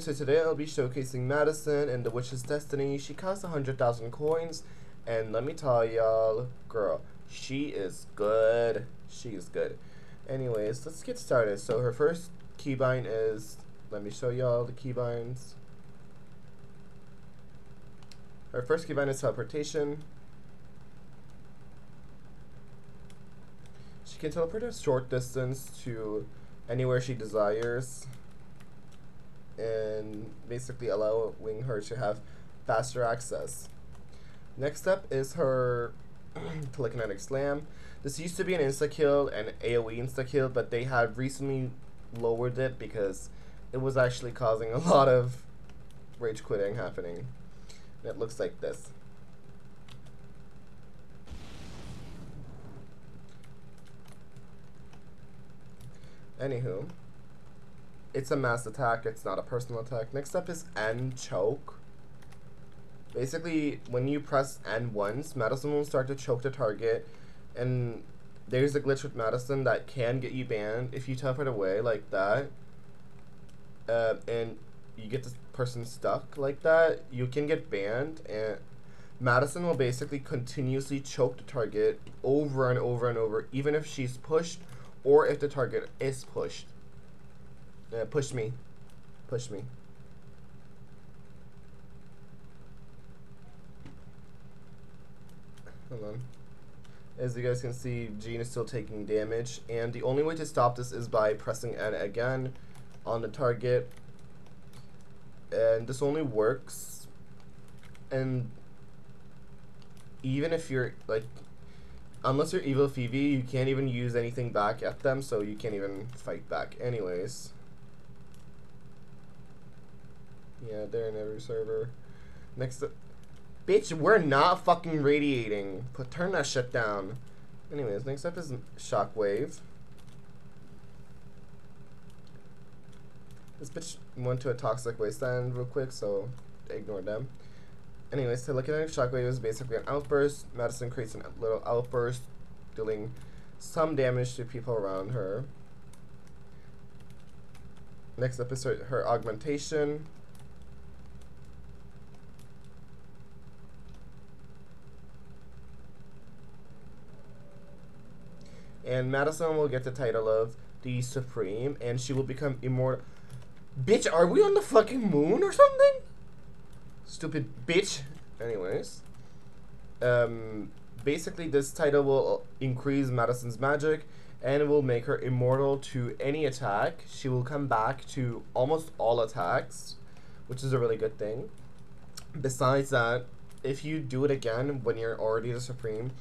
so today I'll be showcasing Madison and the Witches Destiny. She costs 100,000 coins, and let me tell y'all, girl, she is good. She is good. Anyways, let's get started. So her first keybind is, let me show y'all the keybinds. Her first keybind is teleportation. She can teleport a short distance to anywhere she desires and basically allowing her to have faster access. Next up is her telekinetic slam. This used to be an insta kill and AoE insta kill, but they have recently lowered it because it was actually causing a lot of rage quitting happening. And it looks like this. Anywho, it's a mass attack, it's not a personal attack. Next up is N choke. Basically, when you press N once, Madison will start to choke the target, and there's a glitch with Madison that can get you banned if you teleport away like that. Uh, and you get this person stuck like that, you can get banned, and Madison will basically continuously choke the target over and over and over, even if she's pushed or if the target is pushed. Uh, push me. Push me. Hold on. As you guys can see, Jean is still taking damage, and the only way to stop this is by pressing N again on the target. And this only works, and even if you're, like, unless you're Evil Phoebe, you can't even use anything back at them, so you can't even fight back anyways. Yeah, they're in every server. Next up. Bitch, we're not fucking radiating. Put turn that shit down. Anyways, next up is Shockwave. This bitch went to a toxic wasteland real quick, so ignore them. Anyways, to look at Shockwave is basically an outburst. Madison creates a little outburst, dealing some damage to people around her. Next up is her, her augmentation. And Madison will get the title of the Supreme, and she will become immortal. Bitch, are we on the fucking moon or something? Stupid bitch. Anyways, um, basically this title will increase Madison's magic, and will make her immortal to any attack. She will come back to almost all attacks, which is a really good thing. Besides that, if you do it again when you're already the Supreme,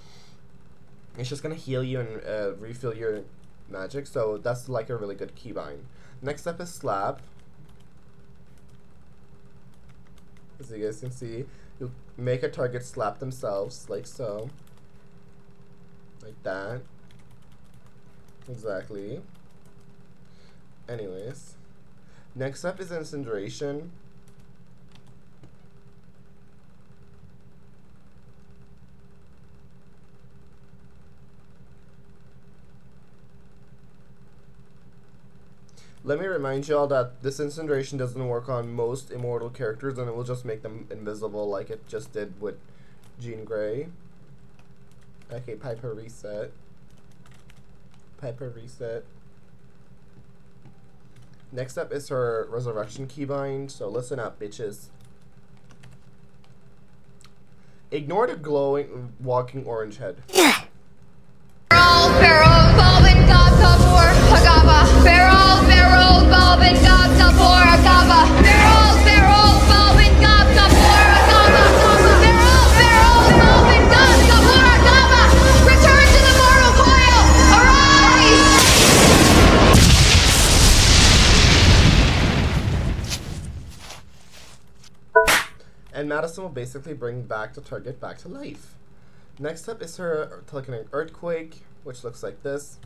it's just gonna heal you and uh, refill your magic, so that's like a really good keybind. Next up is Slap. As you guys can see, you make a target slap themselves, like so. Like that. Exactly. Anyways. Next up is Incineration. Let me remind y'all that this incineration doesn't work on most immortal characters and it will just make them invisible like it just did with Jean Grey. Okay, Piper reset. Piper reset. Next up is her resurrection keybind, so listen up, bitches. Ignore the glowing walking orange head. and Madison will basically bring back the target back to life. Next up is her telekinetic earthquake, which looks like this.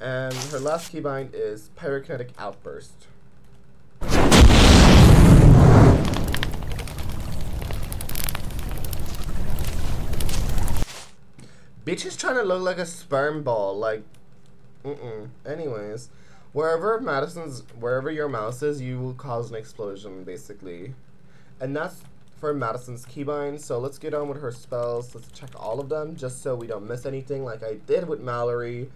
And her last keybind is pyrokinetic outburst. Bitch is trying to look like a sperm ball. Like, mm-mm. Anyways, wherever Madison's, wherever your mouse is, you will cause an explosion, basically. And that's for Madison's keybind. So let's get on with her spells. Let's check all of them, just so we don't miss anything like I did with Mallory.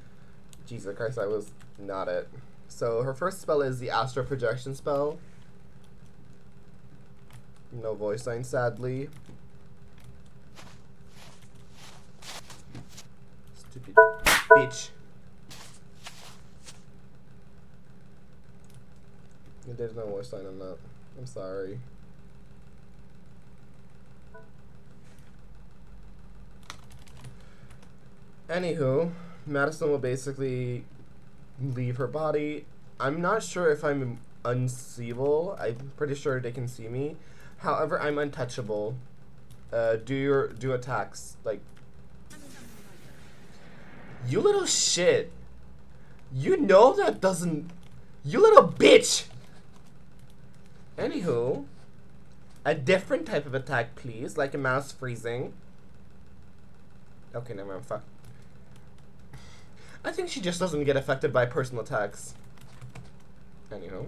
Jesus Christ, I was not it. So her first spell is the Astral Projection spell. No voice line, sadly. Stupid bitch. There's no voice line on that. I'm sorry. Anywho, Madison will basically leave her body. I'm not sure if I'm unseeable. I'm pretty sure they can see me. However, I'm untouchable. Uh, do your do attacks like you little shit. You know that doesn't. You little bitch. Anywho, a different type of attack, please, like a mouse freezing. Okay, never mind. Fuck. I think she just doesn't get affected by personal attacks. Anywho.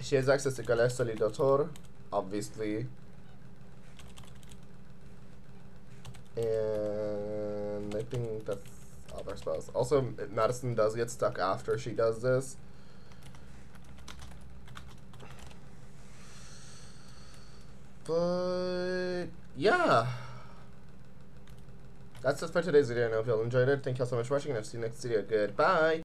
She has access to Galer Solidator, obviously. And I think that's all our spells. Also, Madison does get stuck after she does this. But, yeah. That's it for today's video. I hope you all enjoyed it. Thank you all so much for watching, and I'll see you next video. Goodbye.